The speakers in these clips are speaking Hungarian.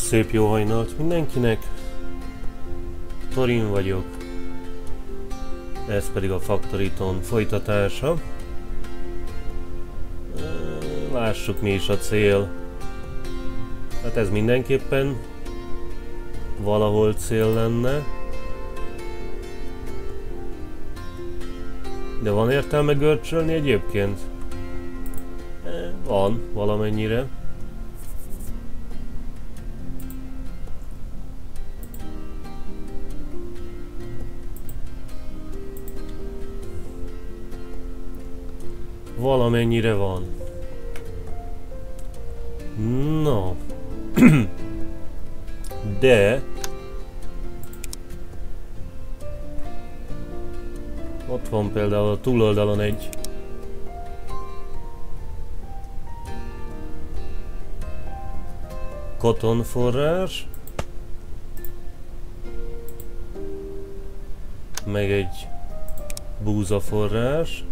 Szép jó hajnalt mindenkinek. Torin vagyok. Ez pedig a Factoriton folytatása. Lássuk mi is a cél. Hát ez mindenképpen valahol cél lenne. De van értelme görcsölni egyébként? Van, valamennyire. Valamennyire van. No. De... Ott van például a túloldalon egy kotonforrás, meg egy búzaforrás,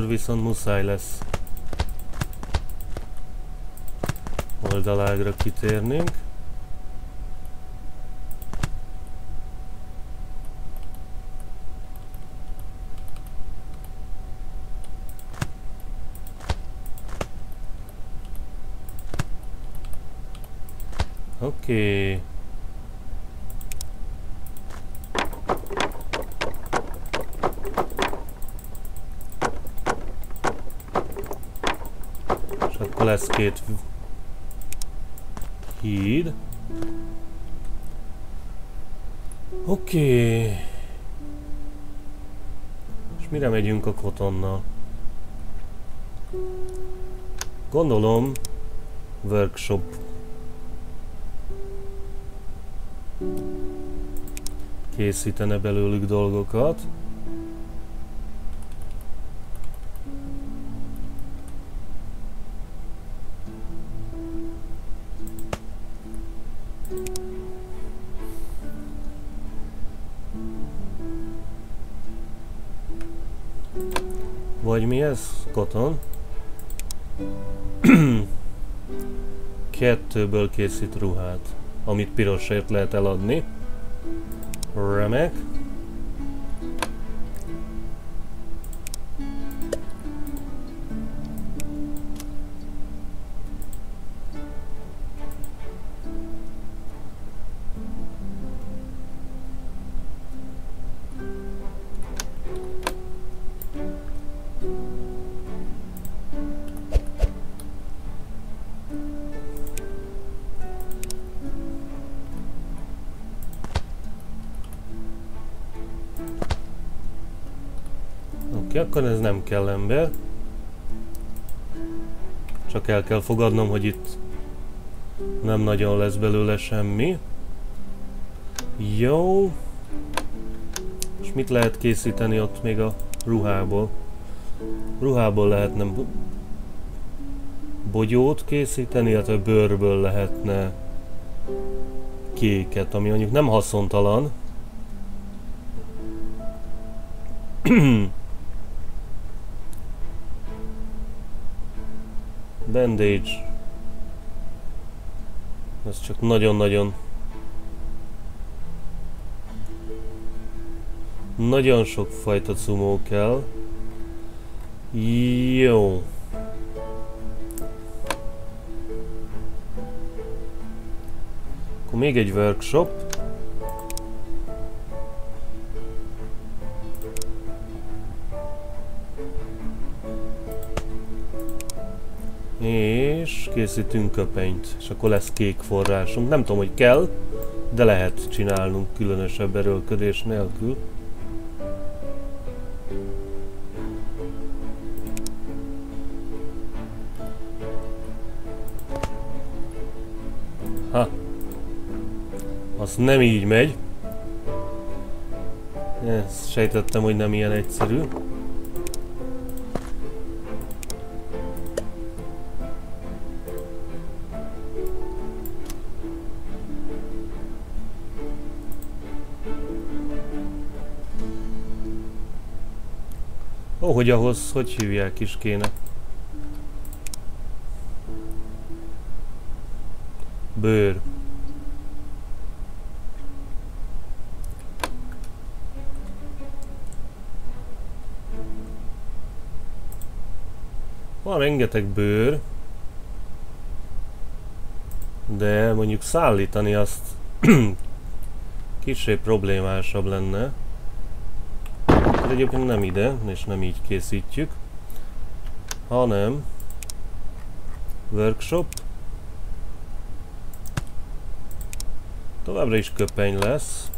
Akkor viszont muszáj lesz oldalágra kitérnünk. Oké. Okay. És akkor lesz két híd. Oké. Okay. És mire megyünk a kotonnal? Gondolom workshop. Készítene belőlük dolgokat. Mi ez? Koton. Kettőből készít ruhát, amit pirosért lehet eladni. Remek. Oké, akkor ez nem kell ember. Csak el kell fogadnom, hogy itt nem nagyon lesz belőle semmi. Jó. És mit lehet készíteni ott még a ruhából? Ruhából lehetne bogyót készíteni, illetve bőrből lehetne kéket, ami mondjuk nem haszontalan. Bandage. Ez csak nagyon-nagyon... Nagyon sok fajta cumó kell. Jó. Akkor még egy workshop. Készítünk köpenyt, és akkor lesz kék forrásunk. Nem tudom, hogy kell, de lehet csinálnunk különösebb erőlködés nélkül. Ha. Az nem így megy. Ezt sejtettem, hogy nem ilyen egyszerű. Hogy ahhoz, hogy hívják is kéne. Bőr. Van rengeteg bőr, de mondjuk szállítani azt kicsit problémásabb lenne. De egyébként nem ide, és nem így készítjük, hanem workshop. Továbbra is köpeny lesz,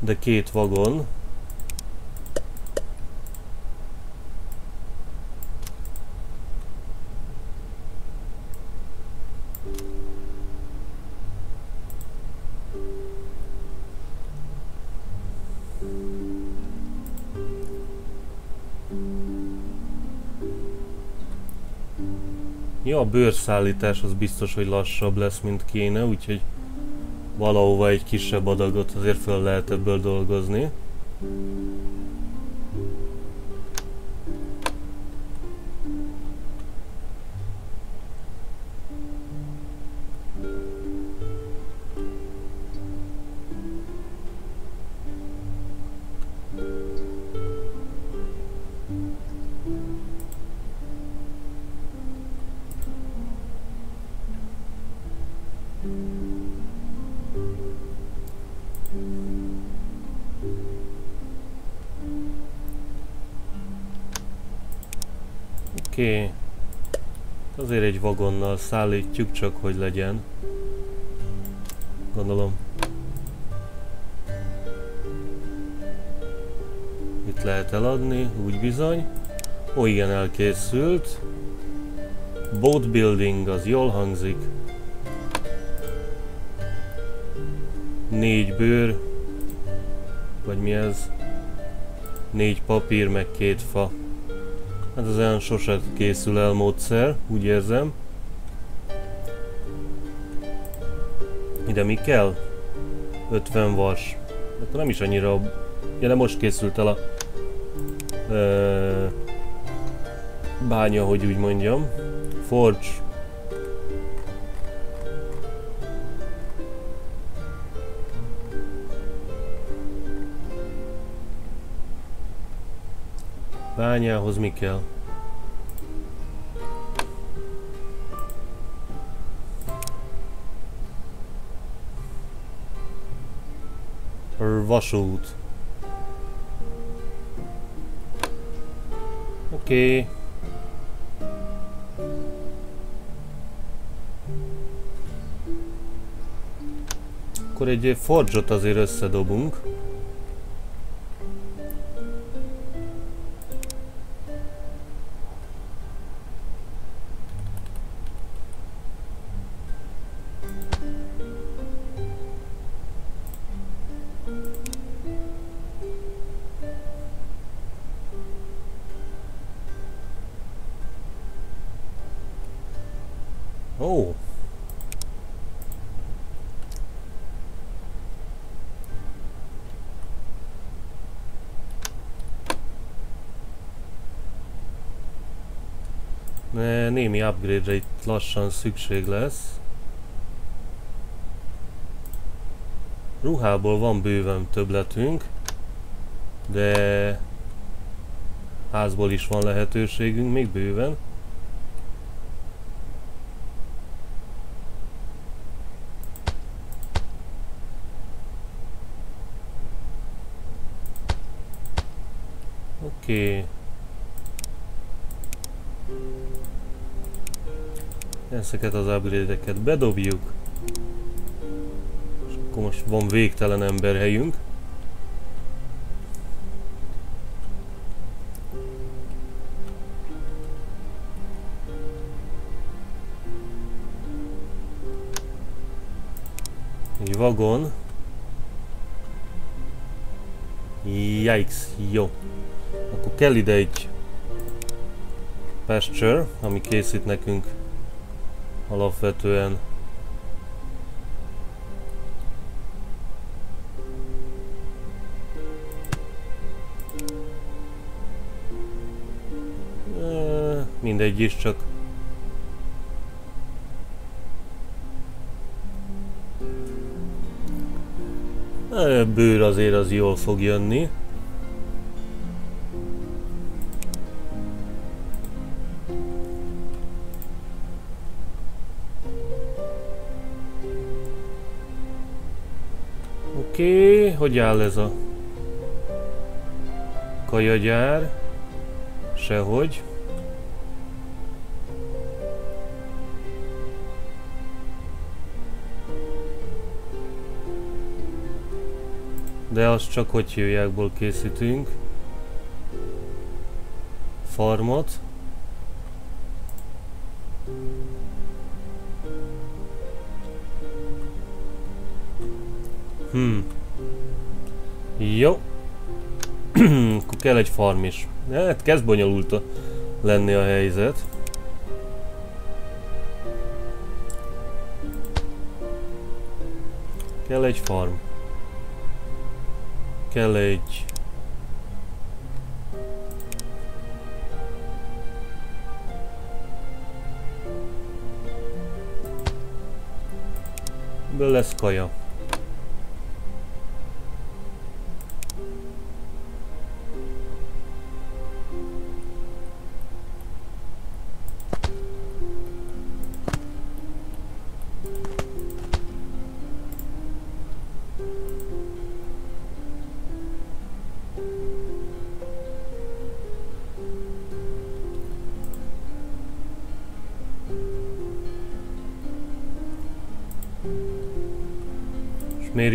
de két vagon. Ja, a bőrszállítás az biztos, hogy lassabb lesz, mint kéne, úgyhogy valahova egy kisebb adagot azért föl lehet ebből dolgozni. Vagonnal szállítjuk, csak hogy legyen. Gondolom. Itt lehet eladni, úgy bizony. Ó, igen, elkészült. Boat building, az jól hangzik. Négy bőr. Vagy mi ez? Négy papír, meg két fa. Hát az olyan sose készül el módszer, úgy érzem. Ide mi kell? 50 vas. Akkor nem is annyira... Ja, de most készült el a... Ö, bánya, hogy úgy mondjam. Forge. Bányához mi kell? Vasút. Oké. Okay. Akkor egy forge azért összedobunk. némi upgrade-re itt lassan szükség lesz. Ruhából van bőven többletünk, de házból is van lehetőségünk még bőven. Oké. Okay. Ezeket az upgrade-eket bedobjuk. És akkor most van végtelen emberhelyünk. Egy vagon. Yikes, jó. Akkor kell ide egy pasture, ami készít nekünk alapvetően mindegy is, csak bőr azért az jól fog jönni. Oké, okay, hogy áll ez a kajagyár? Sehogy. De azt csak hogy hívjákból készítünk. Farmot. Hmm. Jó. Akkor kell egy farm is. Hát kezd bonyolult lenni a helyzet. Kell egy farm. Kell egy... Ebből lesz kaja.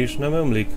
Is nem ömlik?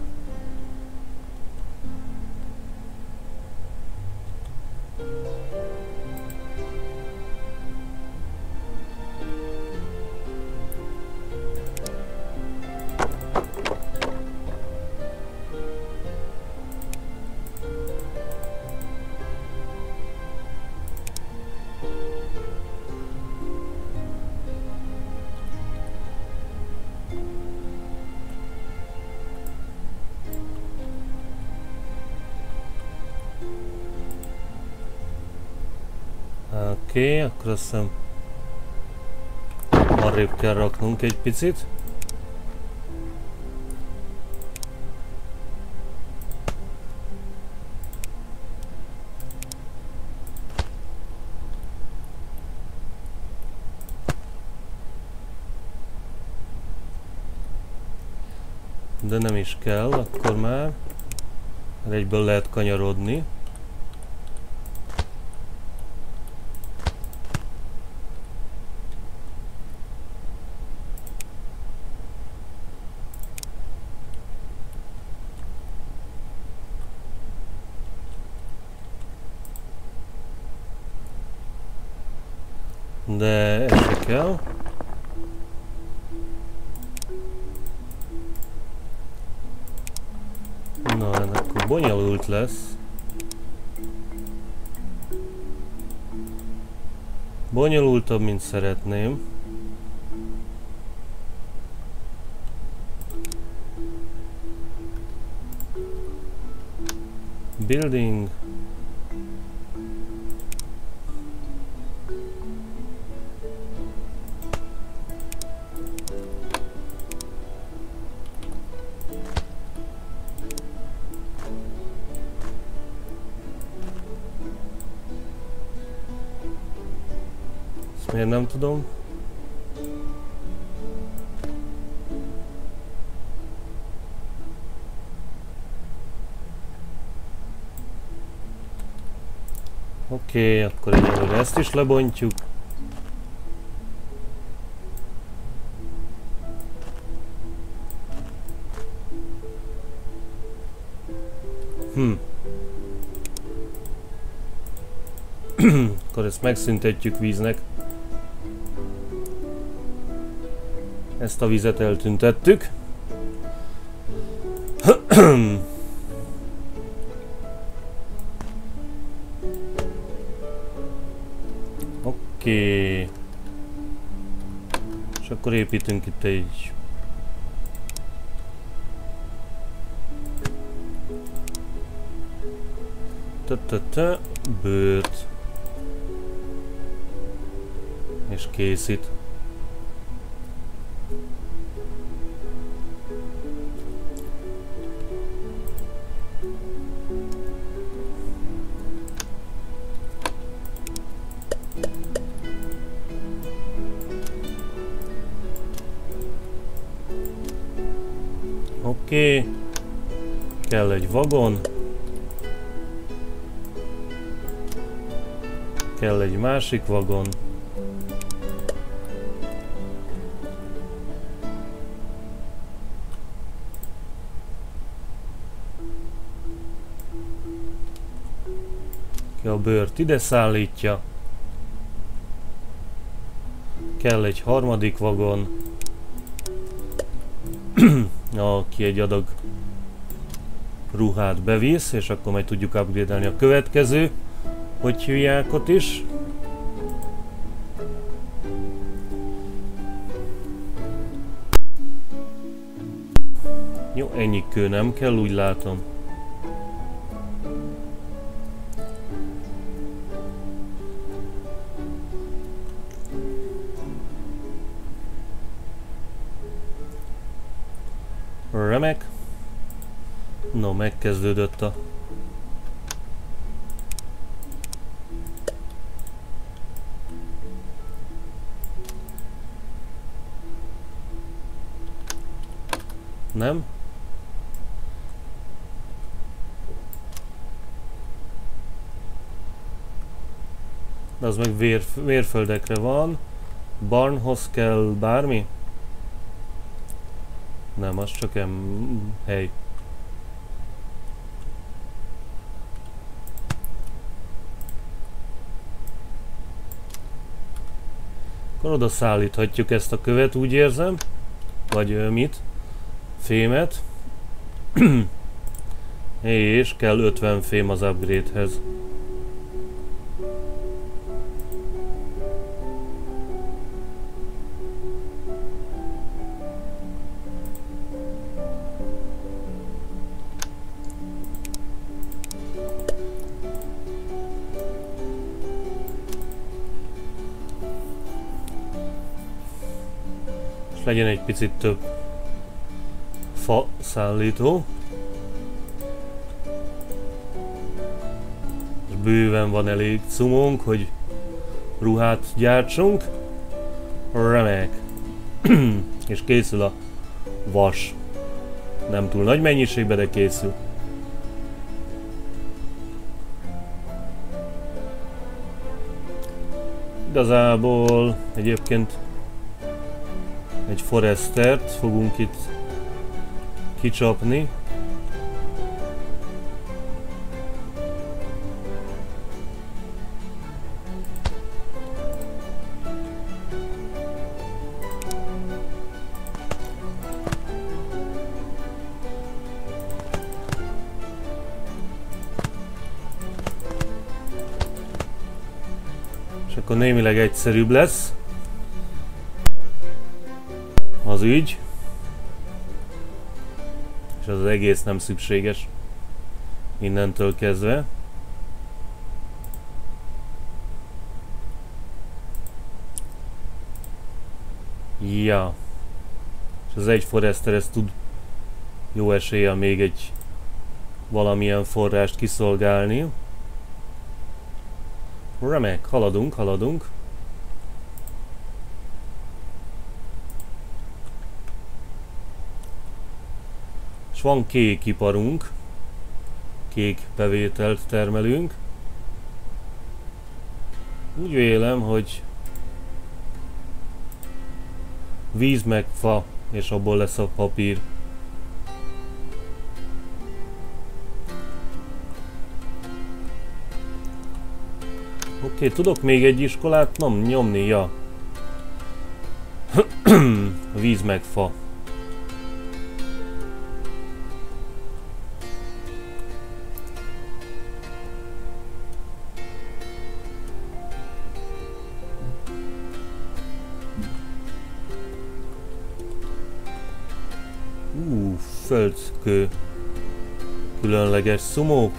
Oké, okay, akkor azt hiszem arrébb kell raknunk egy picit. De nem is kell, akkor már egyből lehet kanyarodni. De ez se kell. Na, hát akkor bonyolult lesz. Bonyolultabb, mint szeretném. Building nem tudom? Oké, okay, akkor egyelőre ezt is lebontjuk. Hm. akkor ezt megszüntetjük víznek. Ezt a vizet eltüntettük. Oké. Okay. És akkor építünk itt egy Tö bőrt. És készít. Oké. Okay. Kell egy vagon. Kell egy másik vagon. Ki a bőrt ide szállítja. Kell egy harmadik vagon. Aki egy adag ruhát bevisz, és akkor majd tudjuk upgrade a következő hogy hívják ott is. Jó, ennyi kő nem kell, úgy látom. Remek. No, megkezdődött a nem? De az meg vér, vérföldekre van. Barnhoz kell bármi? Nem, az csak em hely. Akkor oda szállíthatjuk ezt a követ, úgy érzem. Vagy mit? fémet. és kell 50 fém az upgrade-hez. Legyen egy picit több fa szállító. Bőven van elég cumónk, hogy ruhát gyártsunk. Remek. és készül a vas. Nem túl nagy mennyiségben, de készül. Igazából egyébként egy forestert fogunk itt kicsapni. És akkor némileg egyszerűbb lesz az ügy és az, az egész nem szükséges innentől kezdve. Ja. És az egy forester ez tud jó eséllyel még egy valamilyen forrást kiszolgálni. Remek, haladunk, haladunk. Van kék iparunk. Kék bevételt termelünk. Úgy vélem, hogy víz meg fa, és abból lesz a papír. Oké, okay, tudok még egy iskolát nem nyomni, ja. víz meg fa. Földkő. Különleges szumók.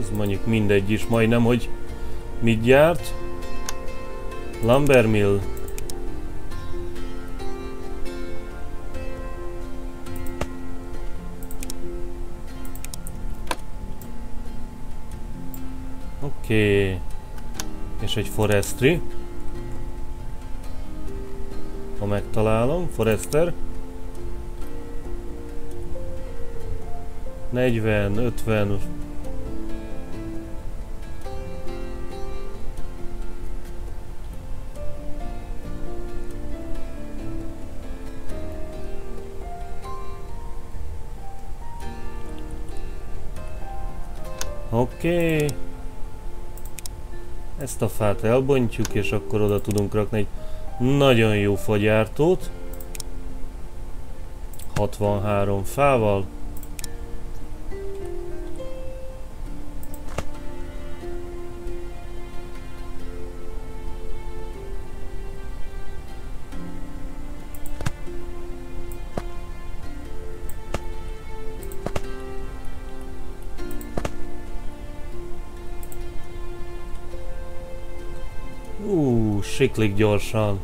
Ez mondjuk mindegy is majdnem, hogy mit gyárt. Lumbermill. Egy forestry. Ha megtalálom, forester. 40, 50, Oké. Okay. Ezt a fát elbontjuk, és akkor oda tudunk rakni egy nagyon jó fagyártót. 63 fával. Siklik gyorsan.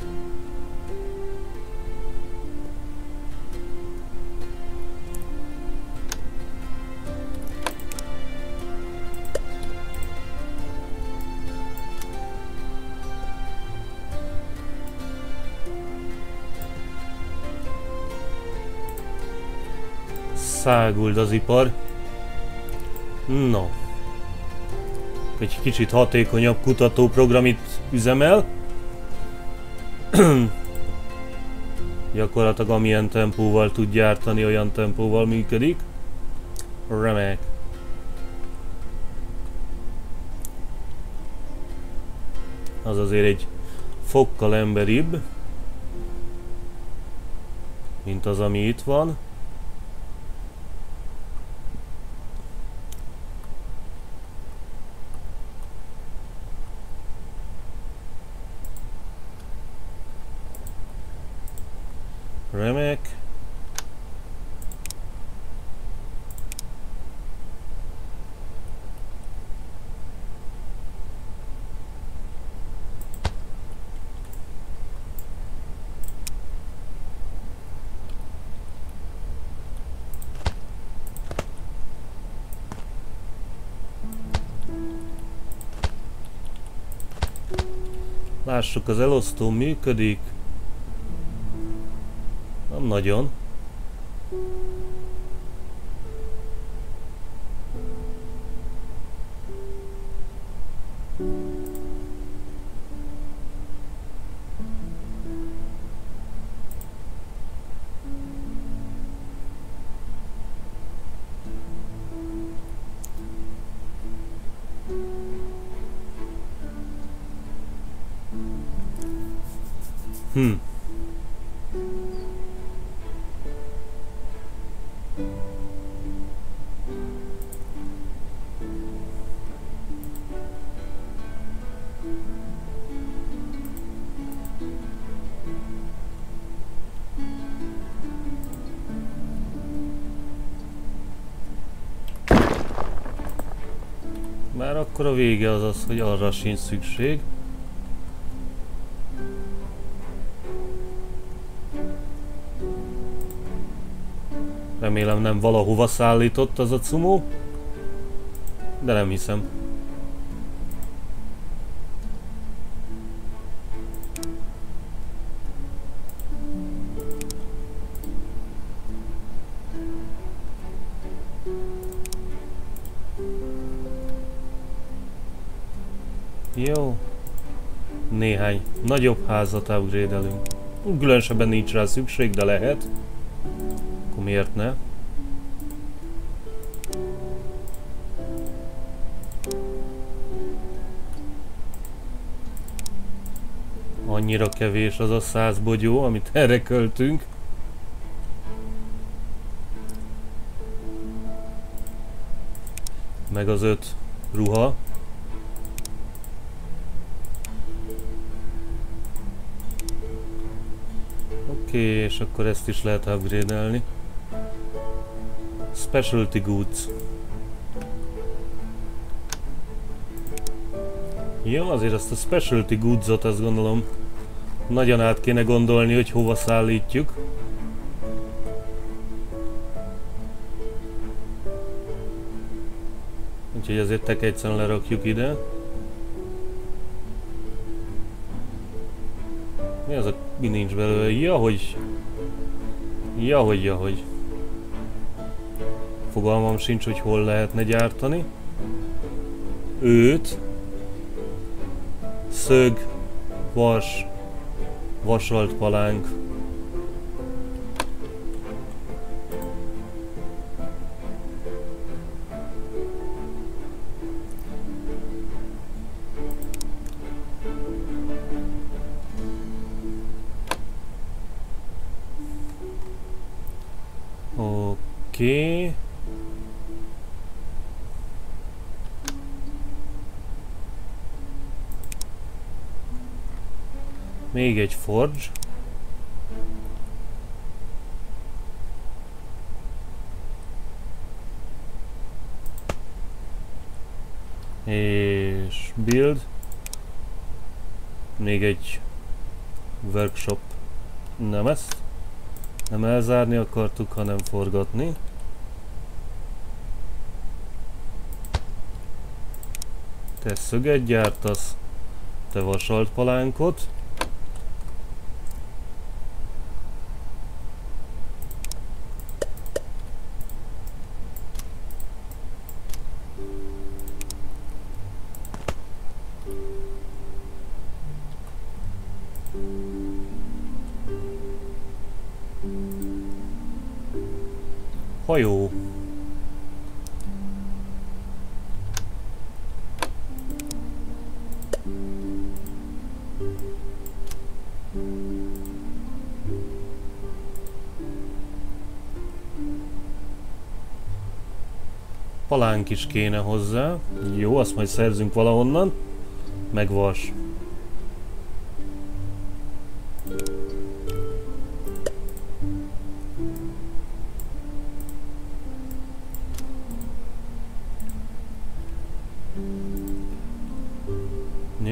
Száguld az ipar. No. Egy kicsit hatékonyabb kutatóprogram itt üzemel. Gyakorlatilag amilyen tempóval tud gyártani, olyan tempóval működik. Remek. Az azért egy fokkal emberibb, mint az, ami itt van. Lássuk, az elosztó működik. Nem nagyon. Akkor a vége az az, hogy arra sincs szükség. Remélem nem valahova szállított az a cumó. De nem hiszem. Nagyobb házat upgrade-elünk. Különösebben nincs rá szükség, de lehet. Akkor miért ne? Annyira kevés az a száz bogyó, amit erre költünk. Meg az öt ruha. Oké, okay, és akkor ezt is lehet upgrade-elni. Specialty goods. Jó, azért azt a specialty goodsot azt gondolom nagyon át kéne gondolni, hogy hova szállítjuk. Úgyhogy azért tek egyszerűen lerakjuk ide. Mi nincs belőle? Ja, hogy... Ja, hogy, ja, hogy... Fogalmam sincs, hogy hol lehetne gyártani. Őt. Szög. Vas. Vasolt palánk. Még egy forge. És build. Még egy workshop. Nem ezt. Nem elzárni akartuk, hanem forgatni. Te szöget gyártasz, te vasalt palánkot. Palánk is kéne hozzá. Jó, azt majd szerzünk valahonnan. Megvas.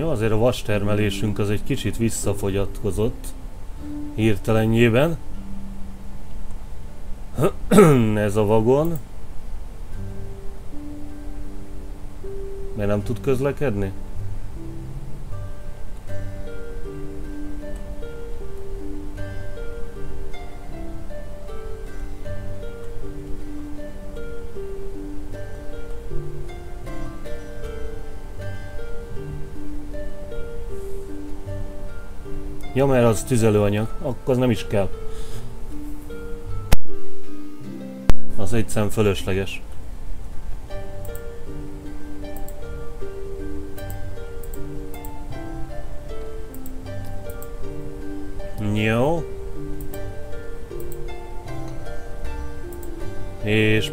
azért a vastermelésünk az egy kicsit visszafogyatkozott hirtelenjében. Ez a vagon. Mert nem tud közlekedni? Ja, mert az tüzelőanyag, akkor az nem is kell. Az egyszerűen fölösleges.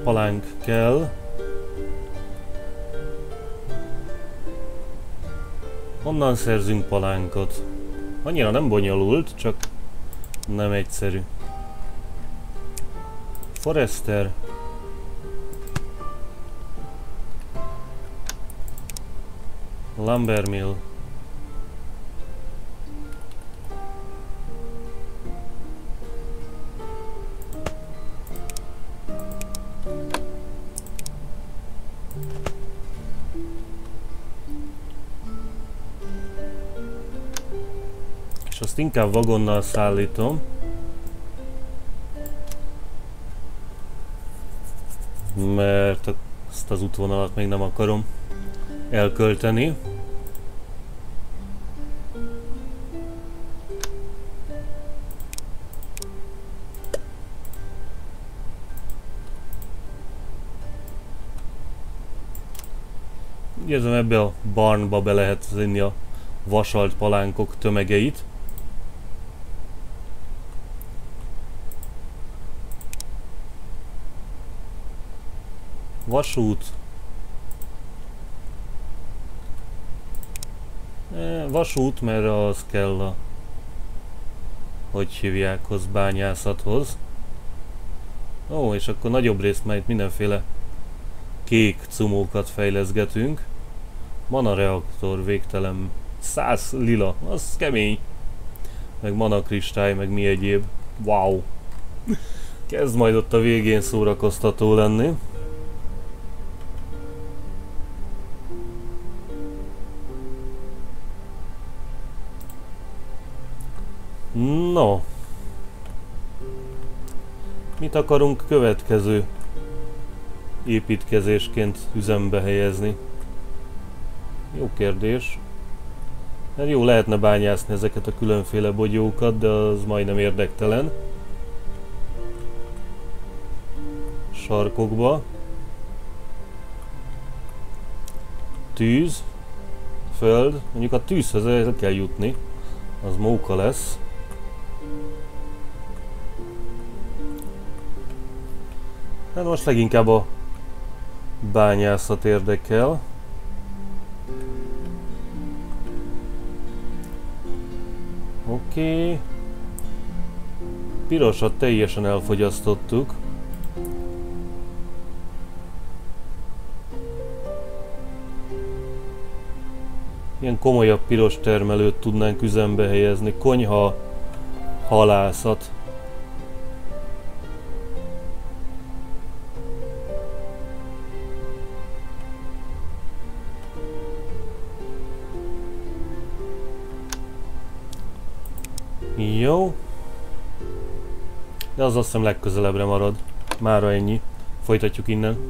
Palánk kell. Honnan szerzünk palánkot? Annyira nem bonyolult, csak nem egyszerű. Forester. Lumbermill. Inkább vagonnal szállítom. Mert azt az útvonalat még nem akarom elkölteni. Érzem ebbe a barnba be lehet zinni a vasalt palánkok tömegeit. Vasút. E, vasút, mert az kell a... Hogy hívják, hoz bányászathoz. Ó, és akkor nagyobb részt majd mindenféle kék cumókat fejleszgetünk. Mana reaktor végtelen 100 lila, az kemény. Meg mana kristály, meg mi egyéb. Wow. Kezd majd ott a végén szórakoztató lenni. Akarunk következő építkezésként üzembe helyezni? Jó kérdés. Mert jó, lehetne bányászni ezeket a különféle bogyókat, de az majdnem érdektelen. Sarkokba. Tűz. Föld. Mondjuk a tűzhöz el kell jutni. Az móka lesz. Hát most leginkább a bányászat érdekel. Oké. Okay. Pirosat teljesen elfogyasztottuk. Ilyen komolyabb piros termelőt tudnánk üzembe helyezni. Konyha, halászat. Azt hiszem legközelebbre marad. Mára ennyi. Folytatjuk innen.